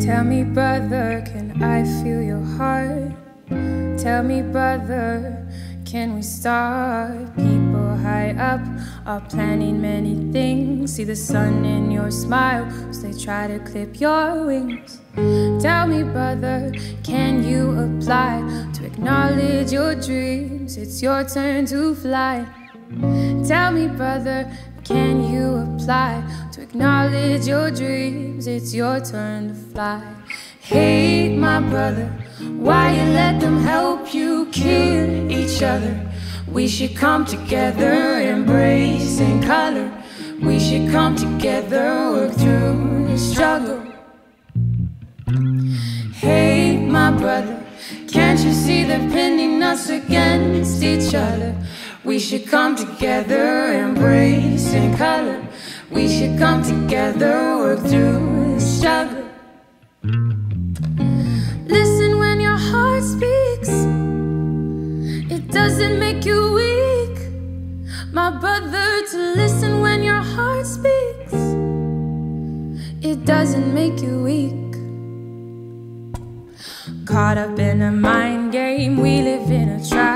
Tell me, brother, can I feel your heart? Tell me, brother, can we start? People high up are planning many things. See the sun in your smile as they try to clip your wings. Tell me, brother, can you apply to acknowledge your dreams? It's your turn to fly. Tell me, brother, can you apply to acknowledge your dreams? It's your turn to fly. Hey, my brother, why you let them help you kill each other? We should come together, embrace in color. We should come together, work through the struggle. Hey, my brother, can't you see they're pinning us against each other? We should come together, embrace in color. We should come together, work through the struggle. Listen when your heart speaks, it doesn't make you weak. My brother, to listen when your heart speaks, it doesn't make you weak. Caught up in a mind game, we live in a trap.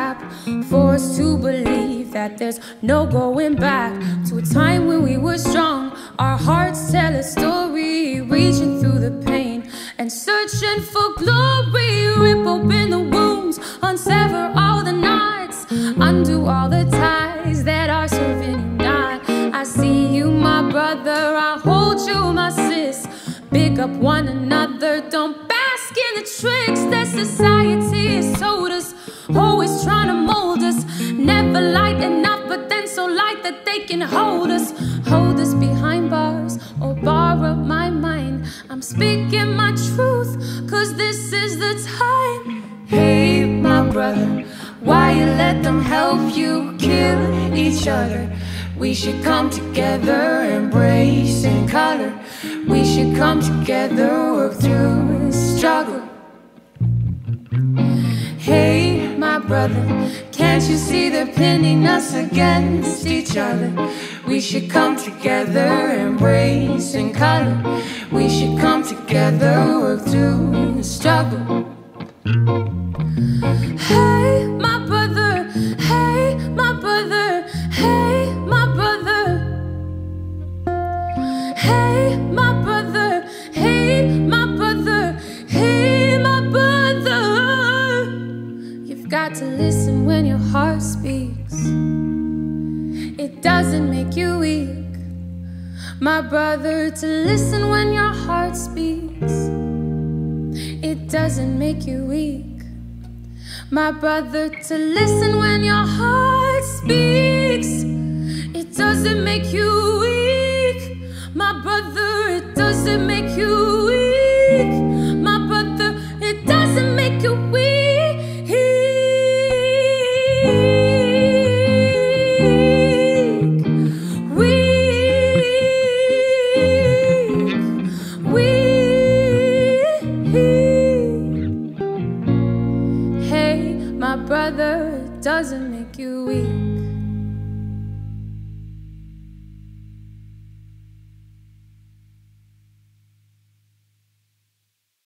Forced to believe that there's no going back to a time when we were strong. Our hearts tell a story, reaching through the pain and searching for glory. Rip open the wounds, unsever all the knots, undo all the ties that are serving you not. I see you, my brother, I hold you, my sis. Pick up one another, don't bask in the tricks that society has told us. Always trying to mold us, never light enough, but then so light that they can hold us. Hold us behind bars or borrow my mind. I'm speaking my truth, cause this is the time. Hey, my brother, why you let them help you kill each other? We should come together, embrace in color. We should come together, work through Brother, can't you see they're pinning us against each other? We should come together, embrace in color. We should come together, work through the struggle. To listen when your heart speaks. It doesn't make you weak. My brother, to listen when your heart speaks. It doesn't make you weak. My brother, to listen when your heart speaks. It doesn't make you brother, it doesn't make you weak.